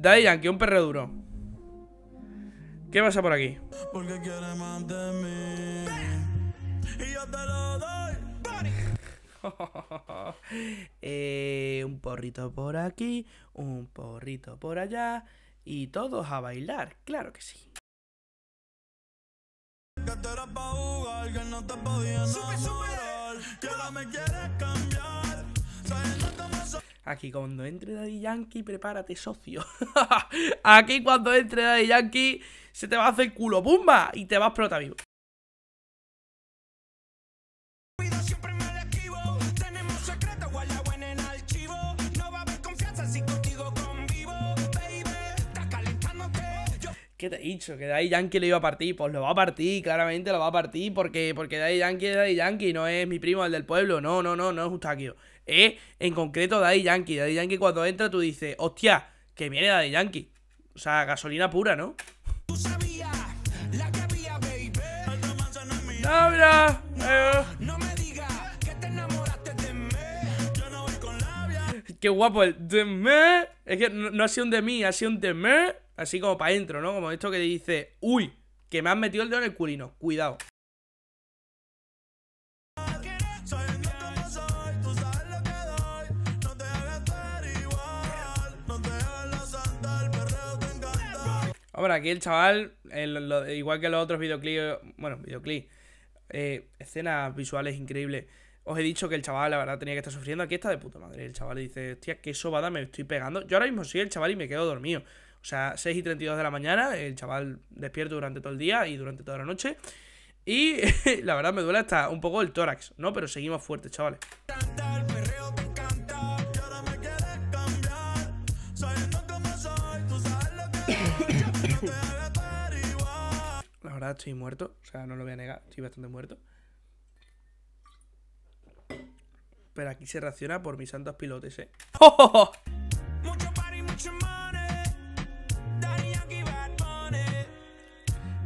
Daddy Yankee, un perro duro. ¿Qué pasa por aquí? Porque quiere más de mí. Y yo te lo doy. Eh, un porrito por aquí, un porrito por allá y todos a bailar, claro que sí. Que tú eras pa' jugar, que no te podía enamorar. Que ahora me quieres cambiar. Aquí cuando entre Daddy Yankee, prepárate, socio. Aquí cuando entre Daddy Yankee, se te va a hacer culo, ¡pumba! Y te vas a explotar vivo. ¿Qué te he dicho? Que Daddy Yankee lo iba a partir. Pues lo va a partir, claramente lo va a partir. Porque, porque Daddy Yankee es Daddy Yankee, no es mi primo, el del pueblo. No, no, no, no es Eustaquio. Es en concreto Daddy Yankee. Daddy Yankee cuando entra tú dices, hostia, que viene Daddy Yankee. O sea, gasolina pura, ¿no? tú sabías la que había, baby. ¡No, mira! Eh, No me digas que te enamoraste de mí. Yo no voy con labia. ¡Qué guapo el de me! Es que no, no ha sido un de mí, ha sido un de me. Así como para adentro, ¿no? Como esto que dice, uy, que me has metido el dedo en el culino. Cuidado. Ahora, aquí el chaval, igual que los otros videoclips, bueno, videoclips, eh, escenas visuales increíbles. Os he dicho que el chaval, la verdad, tenía que estar sufriendo. Aquí está de puta madre. El chaval dice, hostia, qué sobada me estoy pegando. Yo ahora mismo soy el chaval y me quedo dormido. O sea, 6 y 32 de la mañana, el chaval despierto durante todo el día y durante toda la noche. Y la verdad me duele hasta un poco el tórax, ¿no? Pero seguimos fuertes, chavales. La verdad estoy muerto, o sea, no lo voy a negar, estoy bastante muerto. Pero aquí se reacciona por mis santos pilotes, eh. ¡Oh!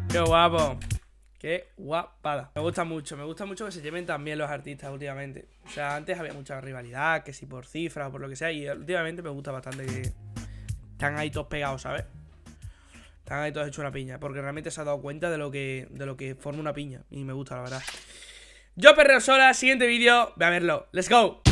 ¡Qué guapo! ¡Qué guapada! Me gusta mucho, me gusta mucho que se lleven también los artistas últimamente. O sea, antes había mucha rivalidad, que si por cifras o por lo que sea, y últimamente me gusta bastante que están ahí todos pegados, ¿sabes? Están ahí todos hechos una piña, porque realmente se ha dado cuenta de lo que, de lo que forma una piña, y me gusta, la verdad. Yo perreo sola, siguiente vídeo, ve a verlo. ¡Let's go!